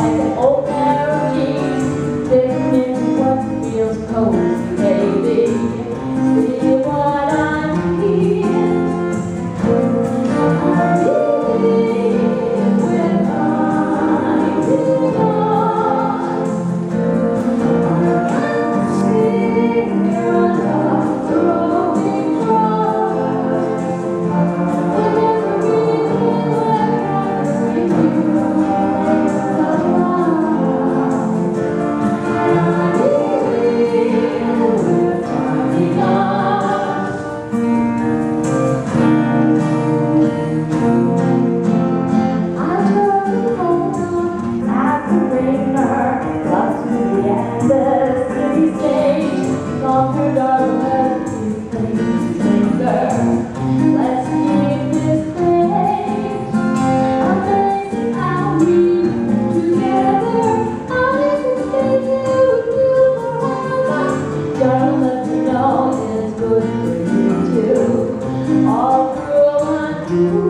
Like an old pair of jeans That make what feels cold Música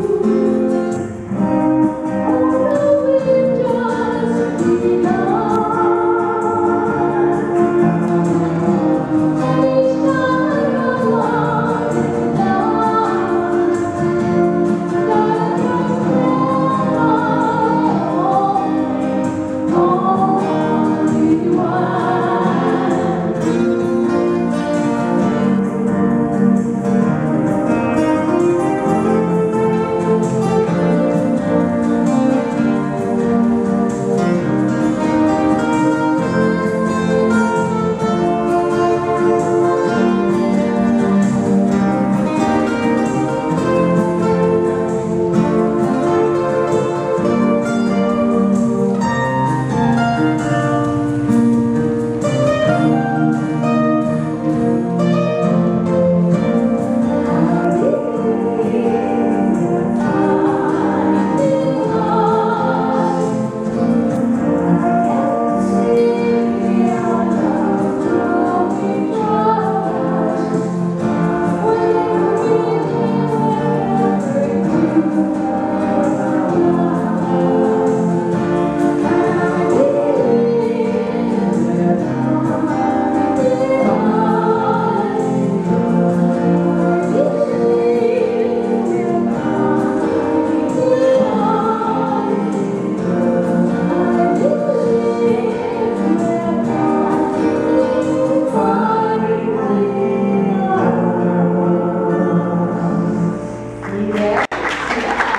Gracias.